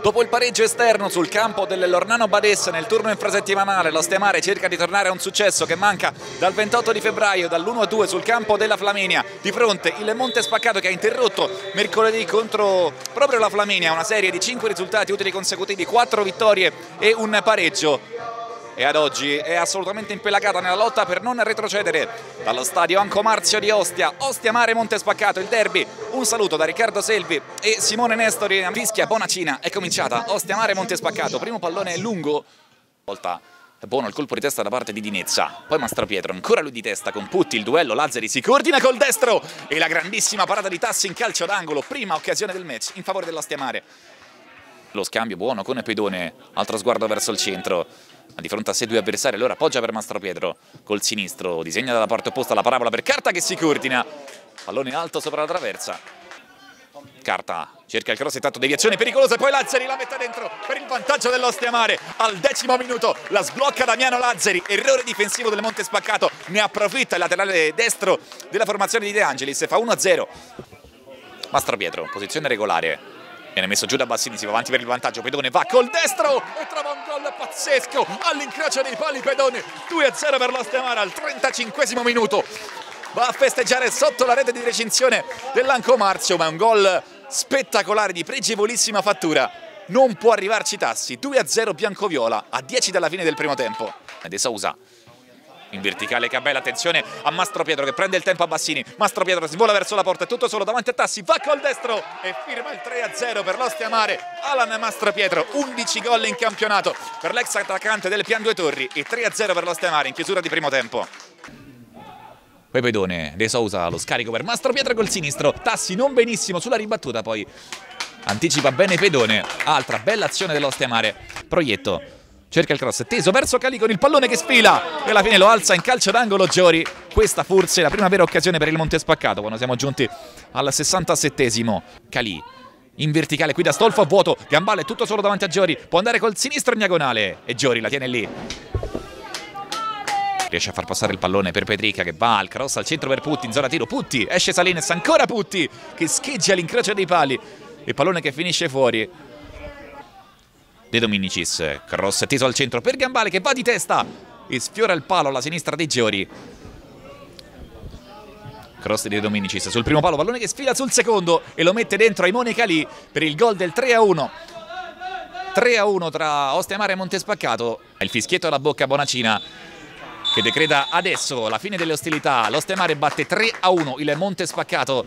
Dopo il pareggio esterno sul campo dell'Ornano Badessa nel turno infrasettimanale, lo Stiamare cerca di tornare a un successo che manca dal 28 di febbraio, dall'1-2 sul campo della Flaminia. Di fronte il Monte Spaccato che ha interrotto mercoledì contro proprio la Flaminia, una serie di 5 risultati utili consecutivi, 4 vittorie e un pareggio e ad oggi è assolutamente impelagata nella lotta per non retrocedere dallo stadio Anco Marzio di Ostia, Ostia Mare Monte Spaccato, il derby. Un saluto da Riccardo Selvi e Simone Nestori, Fischia Bonacina, è cominciata. Ostia Mare Monte Spaccato, primo pallone lungo, volta buono il colpo di testa da parte di Dinezza, poi Mastro Pietro, ancora lui di testa con Putti, il duello, Lazzari si coordina col destro. E la grandissima parata di Tassi in calcio d'angolo, prima occasione del match in favore dell'Ostia Mare. Lo scambio buono con Pedone, altro sguardo verso il centro, ma di fronte a sé due avversari, allora appoggia per Mastro Pietro col sinistro, disegna dalla parte opposta la parabola per Carta che si coordina, pallone alto sopra la traversa. Carta cerca il cross e tanto deviazione pericolosa e poi Lazzari la mette dentro per il vantaggio dell'Ostiamare al decimo minuto la sblocca Damiano Lazzari errore difensivo del Monte Spaccato ne approfitta il laterale destro della formazione di De Angelis fa 1-0 Mastro Pietro posizione regolare viene messo giù da Bassini si va avanti per il vantaggio Pedone va col destro e trova un gol pazzesco all'incrocio dei pali Pedone. 2-0 per l'Ostiamare al 35 minuto. Va a festeggiare sotto la rete di recinzione dell'Anco Marzio ma è un gol spettacolare di pregevolissima fattura. Non può arrivarci Tassi. 2-0 bianco-viola a 10 dalla fine del primo tempo. De Sousa in verticale Cabella, attenzione a Mastro Pietro che prende il tempo a Bassini, Mastro Pietro si vola verso la porta, è tutto solo davanti a Tassi, va col destro e firma il 3-0 per l'Ostia Mare, Alan Mastro Pietro, 11 gol in campionato per l'ex attaccante del Pian Due Torri e 3-0 per l'Ostia Mare in chiusura di primo tempo. Poi Pedone, De Sousa, lo scarico per Mastro Pietro col sinistro, Tassi non benissimo sulla ribattuta, poi anticipa bene Pedone, altra bella azione dell'Ostia Mare, proietto, cerca il cross, teso verso Cali con il pallone che sfila. E alla fine lo alza in calcio d'angolo Giori, questa forse è la prima vera occasione per il Monte Spaccato quando siamo giunti al 67esimo, Cali in verticale qui da Stolfo a vuoto, Gambale tutto solo davanti a Giori, può andare col sinistro in diagonale e Giori la tiene lì. Riesce a far passare il pallone per Petrica che va al cross al centro per Putti in zona tiro, Putti, esce Salines, ancora Putti che scheggia l'incrocio dei pali, il pallone che finisce fuori De Dominicis, cross teso al centro per Gambale che va di testa e sfiora il palo alla sinistra di Giori cross di De Dominicis sul primo palo, pallone che sfila sul secondo e lo mette dentro ai Monica lì per il gol del 3-1 3-1 tra Ostia Mare e Montespaccato il fischietto alla bocca Bonacina che decreta adesso la fine delle ostilità. L'Ostemare batte 3 a 1 il Monte Spaccato.